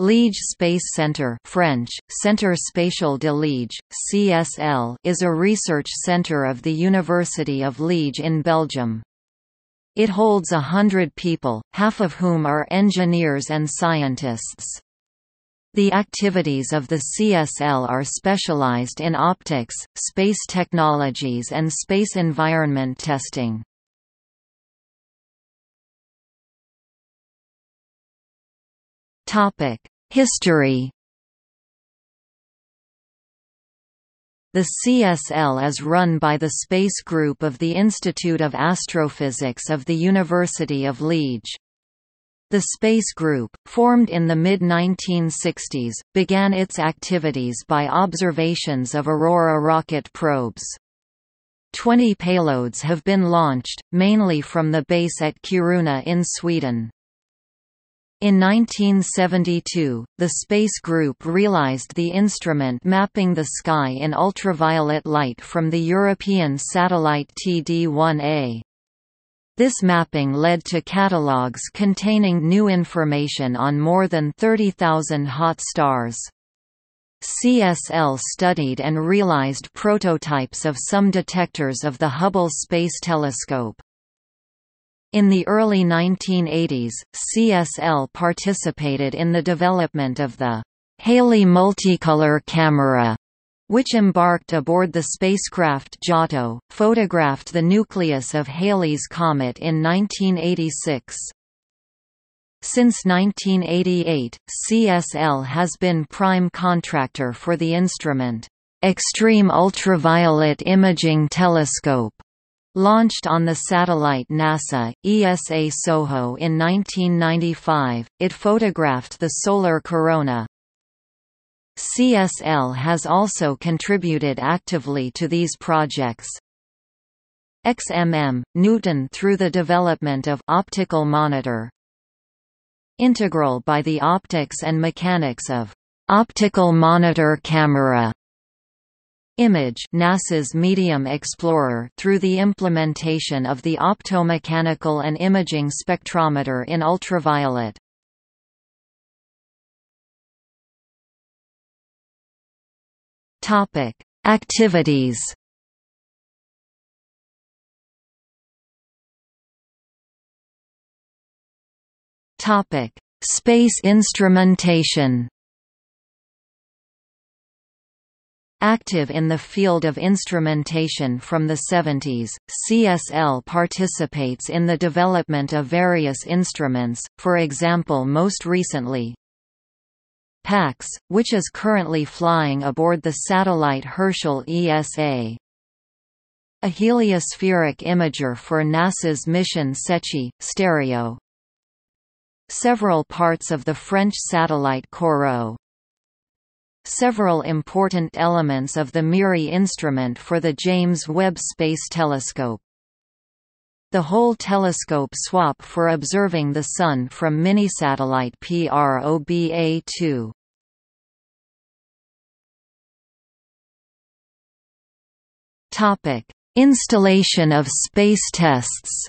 Liege Space Centre French, Centre Spatial de Liege, CSL is a research centre of the University of Liege in Belgium. It holds a hundred people, half of whom are engineers and scientists. The activities of the CSL are specialized in optics, space technologies and space environment testing. History The CSL is run by the Space Group of the Institute of Astrophysics of the University of Liege. The Space Group, formed in the mid-1960s, began its activities by observations of Aurora rocket probes. Twenty payloads have been launched, mainly from the base at Kiruna in Sweden. In 1972, the Space Group realized the instrument mapping the sky in ultraviolet light from the European satellite TD-1A. This mapping led to catalogues containing new information on more than 30,000 hot stars. CSL studied and realized prototypes of some detectors of the Hubble Space Telescope. In the early 1980s, CSL participated in the development of the Halley multicolor camera, which embarked aboard the spacecraft Giotto, photographed the nucleus of Halley's comet in 1986. Since 1988, CSL has been prime contractor for the instrument, Extreme Ultraviolet Imaging Telescope, Launched on the satellite NASA, ESA SOHO in 1995, it photographed the solar corona. CSL has also contributed actively to these projects. XMM, Newton through the development of optical monitor. Integral by the optics and mechanics of optical monitor camera Image NASA's Medium Explorer through the implementation of the optomechanical and imaging spectrometer in ultraviolet. Topic: Activities. Topic: Space instrumentation. Active in the field of instrumentation from the 70s, CSL participates in the development of various instruments, for example most recently, PACS, which is currently flying aboard the satellite Herschel ESA. A heliospheric imager for NASA's mission SECCHI, stereo. Several parts of the French satellite Corot, several important elements of the MIRI instrument for the James Webb Space Telescope. The whole telescope swap for observing the Sun from minisatellite PROBA-2. Installation of space tests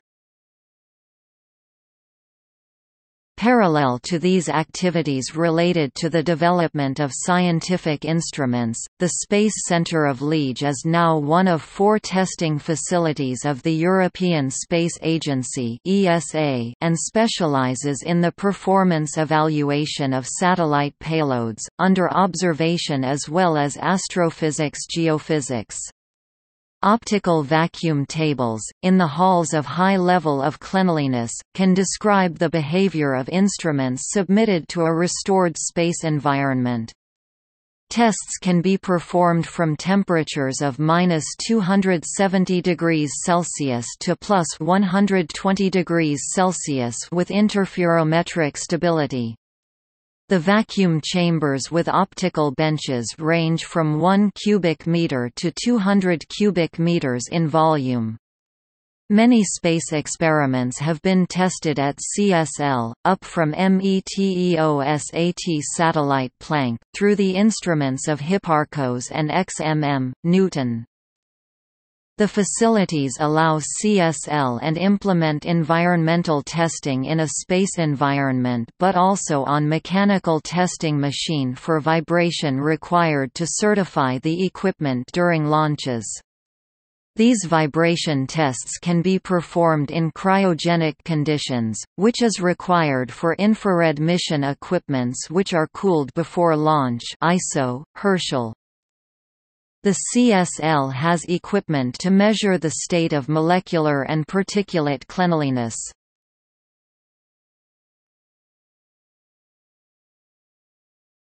Parallel to these activities related to the development of scientific instruments, the Space Centre of Liege is now one of four testing facilities of the European Space Agency and specializes in the performance evaluation of satellite payloads, under observation as well as astrophysics geophysics. Optical vacuum tables, in the halls of high level of cleanliness, can describe the behavior of instruments submitted to a restored space environment. Tests can be performed from temperatures of minus 270 degrees Celsius to plus 120 degrees Celsius with interferometric stability. The vacuum chambers with optical benches range from 1 cubic meter to 200 cubic meters in volume. Many space experiments have been tested at CSL, up from METEOSAT satellite Planck, through the instruments of Hipparcos and XMM, Newton. The facilities allow CSL and implement environmental testing in a space environment but also on mechanical testing machine for vibration required to certify the equipment during launches. These vibration tests can be performed in cryogenic conditions, which is required for infrared mission equipments which are cooled before launch ISO, Herschel. The CSL has equipment to measure the state of molecular and particulate cleanliness.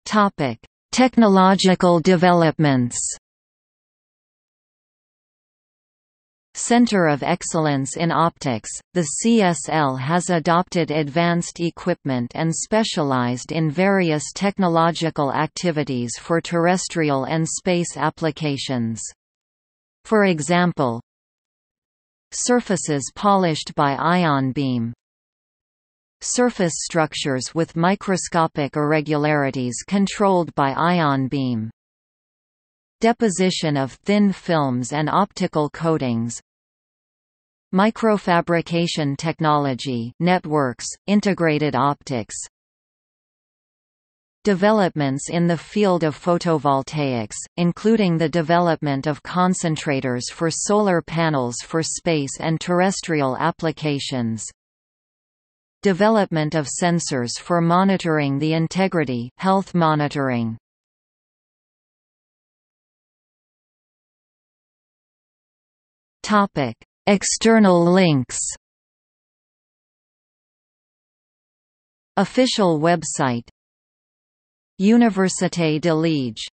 Topic: Technological developments. Center of Excellence in Optics, the CSL has adopted advanced equipment and specialized in various technological activities for terrestrial and space applications. For example, surfaces polished by ion beam, surface structures with microscopic irregularities controlled by ion beam, deposition of thin films and optical coatings, Microfabrication technology networks, integrated optics Developments in the field of photovoltaics, including the development of concentrators for solar panels for space and terrestrial applications. Development of sensors for monitoring the integrity health monitoring. Topic External links. Official website. Université de Liège